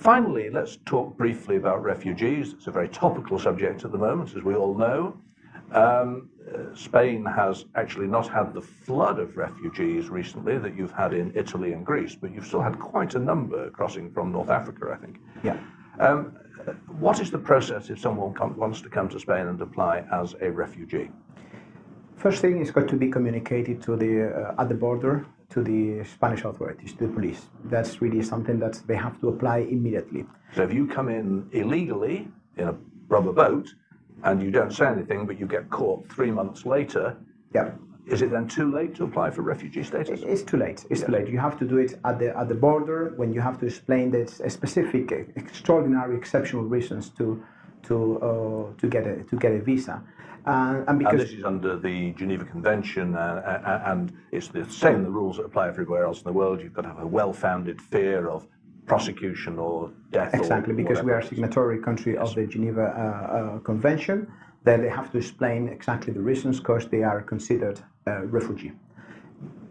finally, let's talk briefly about refugees. It's a very topical subject at the moment, as we all know. Um, uh, Spain has actually not had the flood of refugees recently that you've had in Italy and Greece, but you've still had quite a number crossing from North Africa, I think. Yeah. Um, what is the process if someone wants to come to Spain and apply as a refugee? First thing is got to be communicated to the uh, at the border to the Spanish authorities, to the police. That's really something that they have to apply immediately. So if you come in illegally in a rubber boat and you don't say anything, but you get caught three months later, yeah. Is it then too late to apply for refugee status? It's too late. It's yeah. too late. You have to do it at the at the border when you have to explain that specific, extraordinary, exceptional reasons to to uh, to get a to get a visa. Uh, and because and this is under the Geneva Convention, uh, uh, and it's the same the rules that apply everywhere else in the world. You've got to have a well-founded fear of prosecution or death. Exactly, or because we are a signatory country yes. of the Geneva uh, uh, Convention. Then they have to explain exactly the reasons because they are considered uh, refugee.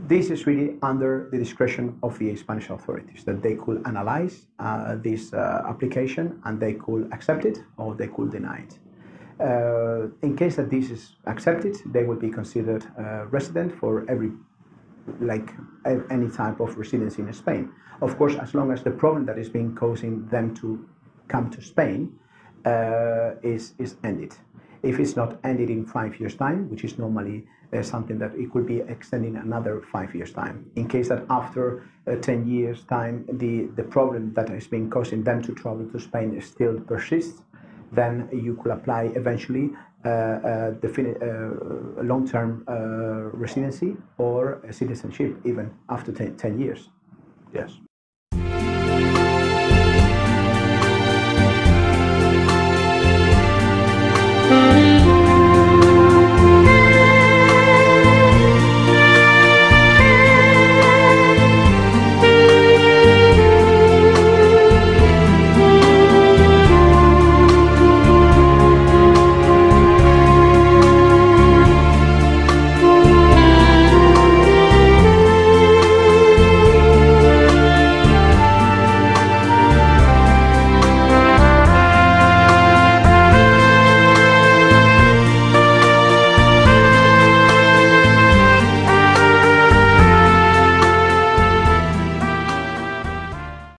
This is really under the discretion of the Spanish authorities that they could analyze uh, this uh, application and they could accept it or they could deny it. Uh, in case that this is accepted, they will be considered uh, resident for every like any type of residency in Spain. Of course, as long as the problem that is being causing them to come to Spain uh, is is ended. If it's not ended in five years' time, which is normally uh, something that it could be extending another five years' time. In case that after uh, 10 years' time, the, the problem that has been causing them to travel to Spain still persists, then you could apply eventually uh, uh, uh, long-term uh, residency or citizenship even after 10, 10 years. Yes.